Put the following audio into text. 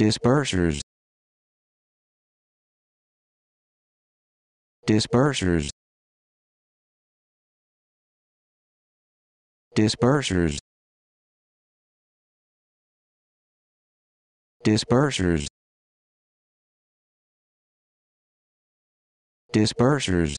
dispersers. Dispersers. Dispersers. Dispersers. Dispersers.